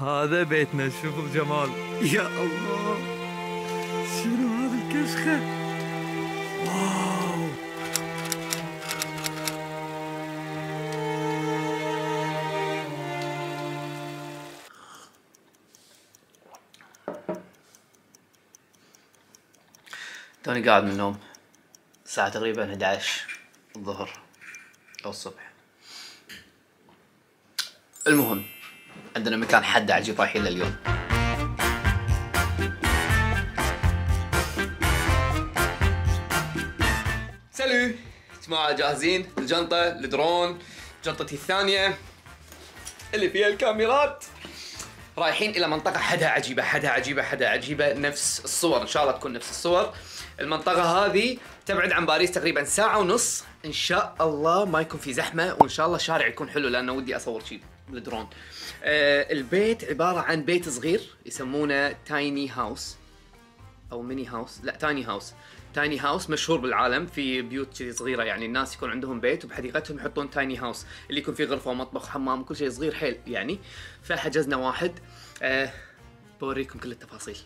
هذا بيتنا شوف الجمال يا الله. شنو هذا الكشخة؟ واو. توني قاعد من النوم. الساعة تقريبا 11 الظهر أو الصبح. المهم عندنا مكان حد عجيب رايحين له اليوم. سلو. جماعة جاهزين؟ الجنطة الدرون جنطتي الثانية. اللي فيها الكاميرات. رايحين إلى منطقة حدها عجيبة حدها عجيبة حدها عجيبة. نفس الصور إن شاء الله تكون نفس الصور. المنطقة هذه تبعد عن باريس تقريبا ساعة ونص. إن شاء الله ما يكون في زحمة وإن شاء الله الشارع يكون حلو لأنه ودي أصور شيء بالدرون آه البيت عبارة عن بيت صغير يسمونه tiny house أو mini house لا tiny house tiny house مشهور بالعالم في بيوت كذي صغيرة يعني الناس يكون عندهم بيت وبحديقتهم يحطون tiny house اللي يكون فيه غرفة ومطبخ وحمام وكل شيء صغير حيل يعني. فحجزنا واحد. أه بوريكم كل التفاصيل.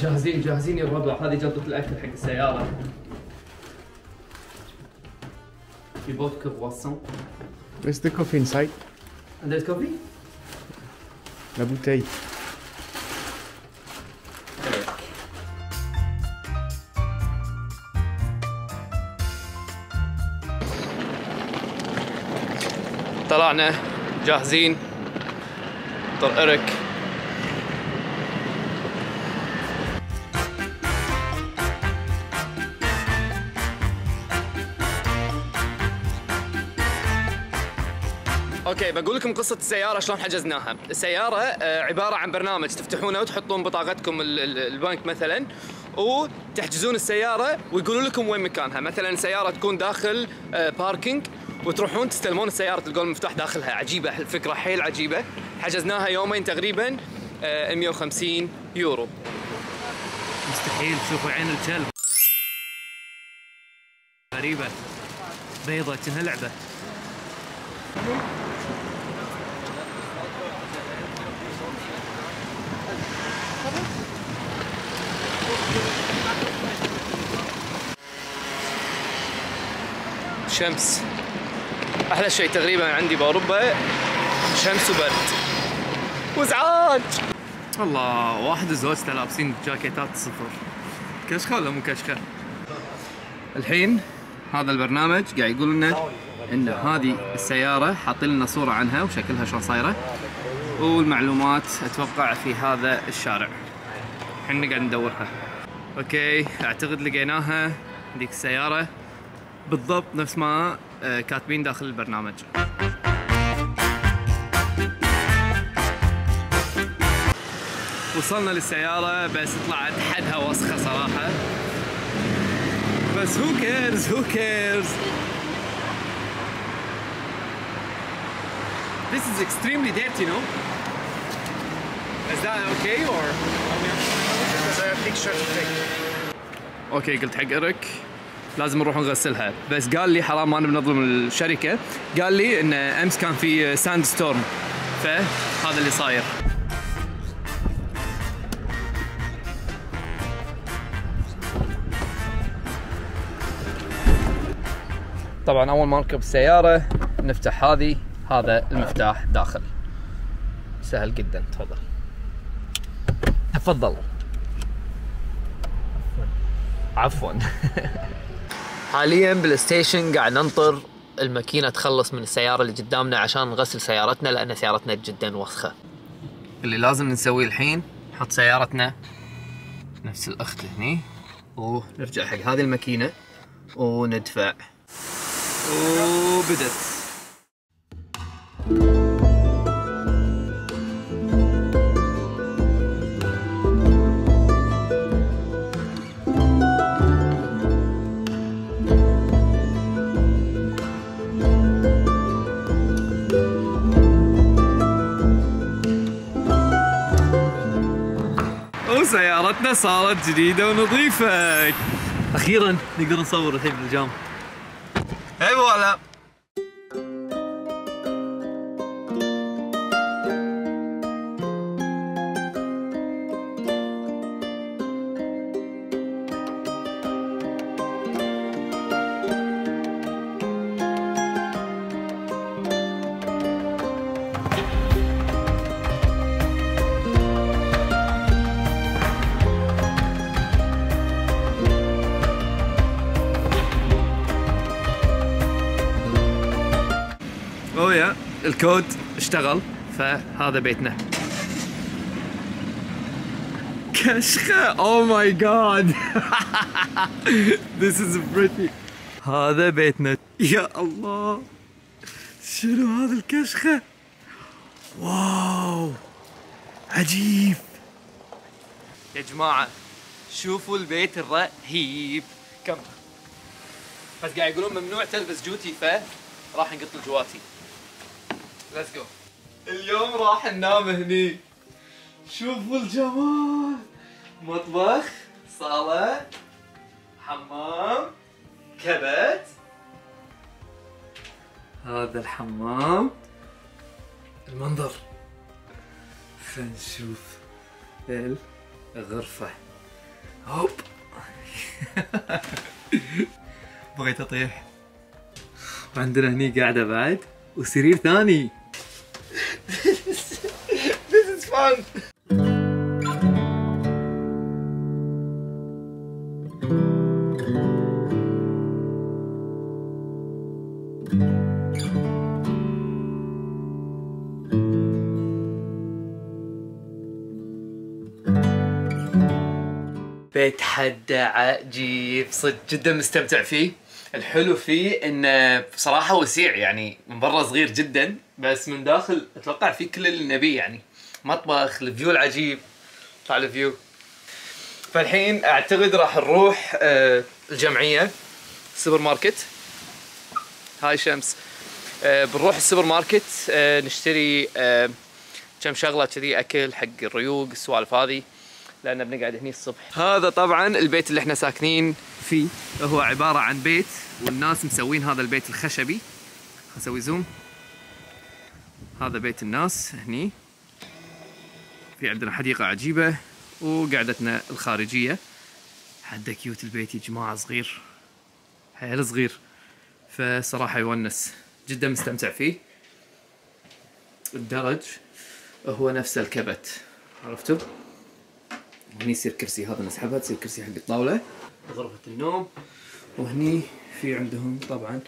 جاهزين جاهزين يا الربع هذه جنطة الأكل حق السيارة. في فودكا بواسون Where's the coffee inside? عندك كوفي؟ La bouteille. طلعنا جاهزين طر إرك أوكي بقول لكم قصة السيارة شلون حجزناها. السيارة آه، عبارة عن برنامج تفتحونه وتحطون بطاقتكم ال- ال- البنك مثلا وتحجزون السيارة ويقولوا لكم وين مكانها. مثلا السيارة تكون داخل آه، باركينج وتروحون تستلمون السيارة تلقون المفتاح داخلها. عجيبة الفكرة حيل عجيبة. حجزناها يومين تقريبا آه، 150 يورو. مستحيل تشوفوا عين الكلب. غريبة. بيضة كأنها لعبة. شمس. أحلى شيء تقريبا عندي بأوروبا شمس وبرد. وازعاج الله واحد وزوجته لابسين جاكيتات صفر. كشخة ولا مو كشخة؟ الحين هذا البرنامج قاعد يقول لنا إن هذه السيارة حاطين لنا صورة عنها وشكلها شلون صايرة. والمعلومات أتوقع في هذا الشارع. إحنا قاعد ندورها. أوكي أعتقد لقيناها ذيك السيارة. بالضبط نفس ما آه، كاتبين داخل البرنامج. وصلنا للسيارة بس طلعت حدها وسخة صراحة. بس who cares who cares This is extremely dirty no? Is that okay or? okay قلت حق ارك لازم نروح نغسلها. بس قال لي حرام ما نبي نظلم الشركة. قال لي إن أمس كان في sand storm فهذا اللي صاير. طبعا أول ما نركب السيارة نفتح هذه. هذا المفتاح داخل. سهل جدا تفضل. تفضل. عفوا. حاليا بالستيشن قاعد ننطر الماكينة تخلص من السيارة اللي قدامنا عشان نغسل سيارتنا لأن سيارتنا جدا وسخة. اللي لازم نسويه الحين نحط سيارتنا نفس الأخت هني. ونرجع حق هذه الماكينة وندفع. وبدت وسيارتنا صارت جديدة ونظيفة. أخيرا نقدر نصور الحين بالجام et voilà يا الكود اشتغل فهذا بيتنا. كشخة oh my God This is pretty. هذا بيتنا. يا الله. شنو هذا الكشخة؟ wow. عجيب. يا جماعة شوفوا البيت الرهيب. كم؟ بس قاعد يقولون ممنوع تلبس جوتي ف راح نقط الجواتي. let's go اليوم راح ننام هني. شوفوا الجمال. مطبخ صالة حمام كبت هذا الحمام. المنظر. خلينا نشوف الغرفة. هوب. بغيت أطيح. وعندنا هني قاعدة بعد. وسرير ثاني This is fun. حدا عجيب صدق جدا مستمتع فيه. الحلو فيه إنه بصراحة وسيع يعني من برا صغير جدا بس من داخل أتوقع فيه كل اللي نبيه يعني مطبخ ال view العجيب. طلع ال view فالحين أعتقد راح نروح آه، الجمعية سوبر ماركت. هاي شمس. آه، بنروح السوبر ماركت آه، نشتري كم شغلة كذي أكل حق الريوق السوالف هذه. لأن بنقعد هني الصبح. هذا طبعا البيت اللي إحنا ساكنين فيه هو عبارة عن بيت والناس مسوين هذا البيت الخشبي. أسوي zoom. هذا بيت الناس هني. في عندنا حديقة عجيبة وقعدتنا الخارجية. حده cute البيت يا جماعة صغير. حيل صغير. فصراحة يونس جدا مستمتع فيه. الدرج هو نفس الكبت. عرفتوا؟ هني يصير كرسي هذا نسحبها تصير كرسي حق الطاولة غرفة النوم وهني في عندهم طبعا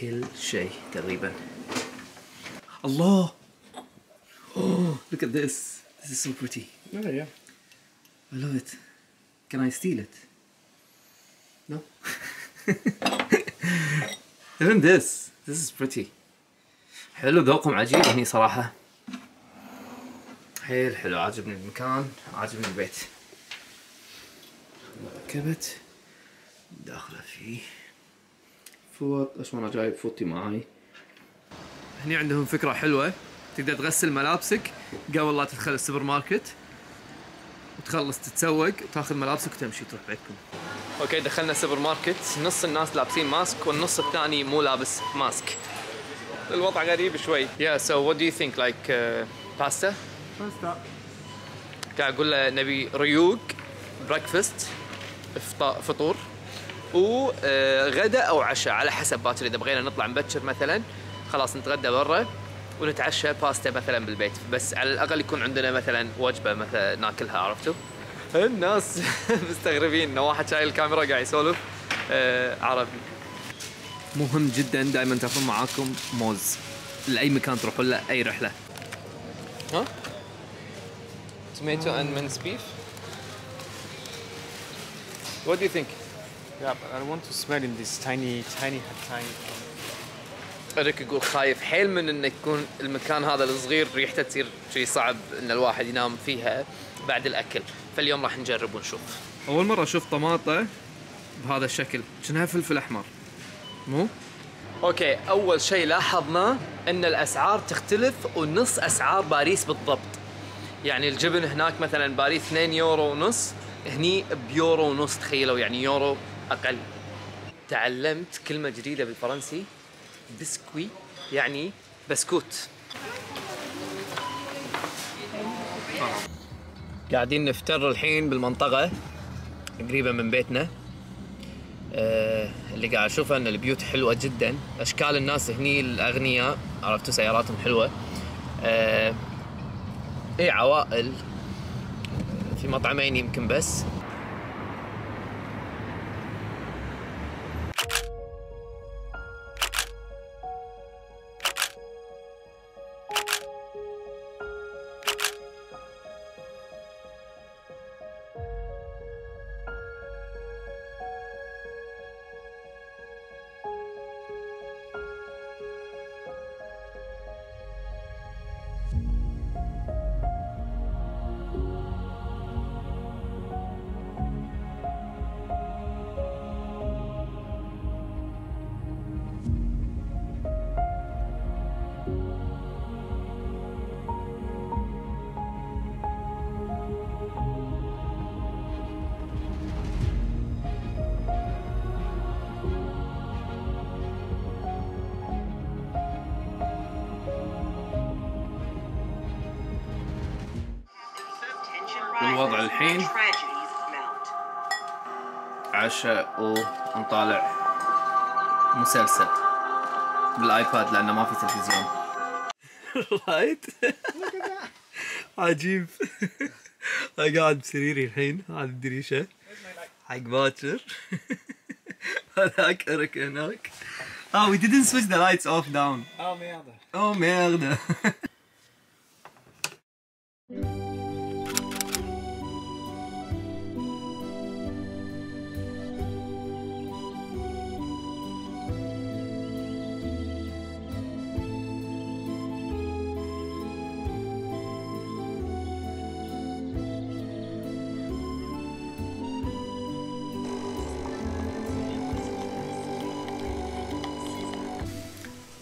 كل شيء تقريبا الله Oh, look at this. This is so pretty. Oh, yeah. I love it. Can I steal it? No? Even this. This is pretty. حلو ذوقهم عجيب هني صراحة. حيل حلو عاجبني المكان عاجبني البيت. كبت داخلة فيه. فوط إيش أنا جايب فوطي معاي. هني عندهم فكرة حلوة. تقدر تغسل ملابسك قبل لا تدخل السوبر ماركت. وتخلص تتسوق تاخذ ملابسك وتمشي تروح بيتكم. okay دخلنا السوبر ماركت. نص الناس لابسين mask والنص الثاني مو لابس mask. الوضع غريب شوي. Yeah so what do you think? Like uh, pasta? Pasta. قاعد أقول له نبي ريوق breakfast فطور. وغدا أو عشاء على حسب باكر إذا بغينا نطلع مبكر مثلا خلاص نتغدى برا ونتعشى باستا مثلا بالبيت. بس على الأقل يكون عندنا مثلا وجبة مثلا ناكلها عرفتوا؟ الناس مستغربين. انه واحد شايل الكاميرا قاعد يسولف. آه عربي. مهم جدا دائما تاخذون معاكم موز. لأي مكان تروحون له اي رحلة. ها؟ tomato and minced beef. What do you think? Yeah, but I want to smell in this tiny, tiny, tiny. ريك يقول خايف حيل من انه يكون المكان هذا الصغير ريحته تصير شيء صعب إن الواحد ينام فيها بعد الأكل، فاليوم راح نجرب ونشوف. أول مرة أشوف طماطة بهذا الشكل، شنها فلفل أحمر. مو؟ okay، أول شيء لاحظناه إن الأسعار تختلف ونص أسعار باريس بالضبط. يعني الجبن هناك مثلا باريس 2 يورو ونص هني بيورو ونص تخيلوا يعني يورو أقل. تعلمت كلمة جديدة بالفرنسي بسكوي يعني بسكوت. قاعدين نفتر الحين بالمنطقة قريبة من بيتنا. آه اللي قاعد أشوفه إن البيوت حلوة جدا. أشكال الناس هني الأغنياء عرفتوا سياراتهم حلوة. آه إيه عوائل. في مطعمين يمكن بس. الوضع الحين. عشاء ونطالع مسلسل بالآيباد لأنه ما في تلفزيون رايت عجيب أنا قاعد بسريري الحين على الدريشة حق باكر هذاك أرك هناك Oh, we didn't switch the lights off down. Oh merde. Oh merde.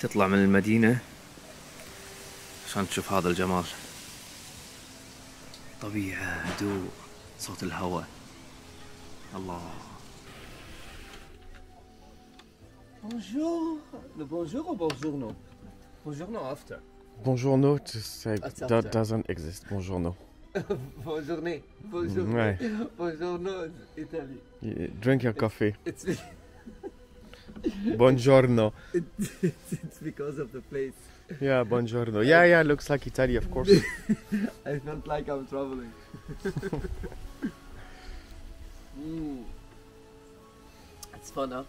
تطلع من المدينة عشان تشوف هذا الجمال طبيعة هدوء صوت الهواء الله Bonjour. Le bonjour ou bonjour no? Bonjour no after. That's that doesn't exist. Buongiorno. Bonjourné. Bonjour. Ouais. Bonjour no Italy. Drink your coffee. It's Buongiorno. it's because of the place. Yeah, buongiorno. Yeah, yeah, looks like Italy, of course. I felt like I'm traveling. mm. It's fun, huh?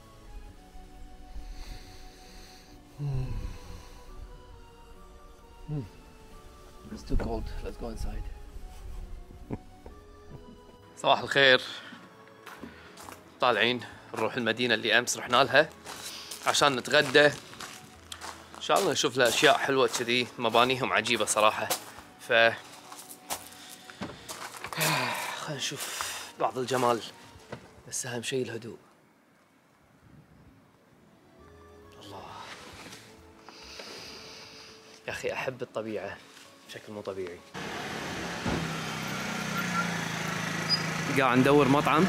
It's too cold. Let's go inside. صباح الخير طالعين نروح المدينة اللي أمس رحنا لها عشان نتغدى. إن شاء الله نشوف لها أشياء حلوة كذي مبانيهم عجيبة صراحة. ف خلينا نشوف بعض الجمال بس أهم شيء الهدوء. الله. يا أخي أحب الطبيعة بشكل مو طبيعي. قاعد ندور مطعم؟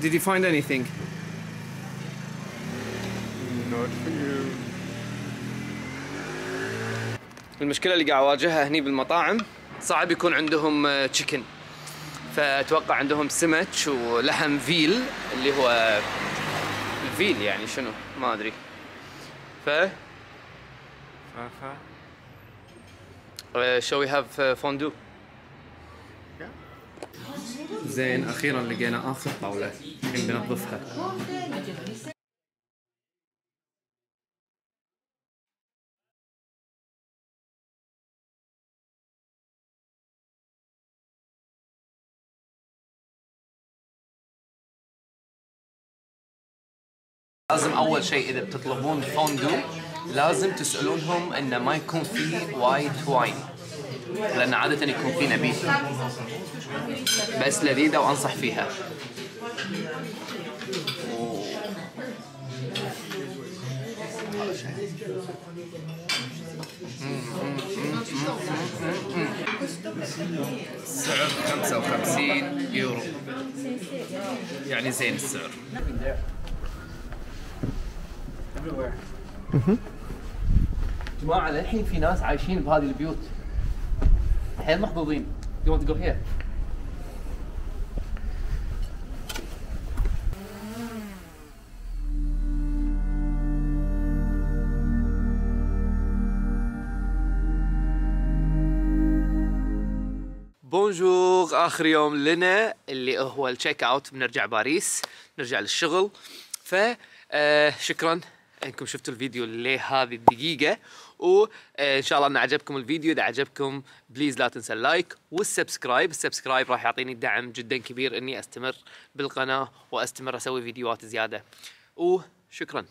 Did you find anything? Not for you. المشكلة اللي قاعد أواجهها هني بالمطاعم صعب يكون عندهم تشيكن فأتوقع عندهم سمك ولحم فيل اللي هو الفيل يعني شنو ما أدري ف Fafa. shall we have فوندو زين أخيرا لقينا آخر طاولة الحين بنظفها لازم أول شيء إذا بتطلبون فوندو لازم تسألونهم إنه ما يكون فيه white wine لأن عادة يكون فيه نبيذ بس لذيذة وأنصح فيها. السعر 55 يورو. يعني زين السعر. جماعة للحين في ناس عايشين بهذه البيوت. حيل محظوظين You want to? bonjour آخر يوم لنا اللي هو ال check out بنرجع باريس نرجع للشغل. ف آه، شكرا. انكم شفتوا الفيديو لهذه الدقيقة. وان شاء الله ان عجبكم الفيديو. إذا عجبكم please لا تنسى ال like وال subscribe. ال subscribe راح يعطيني دعم جدا كبير إني أستمر بالقناة وأستمر أسوي فيديوهات زيادة. وشكرا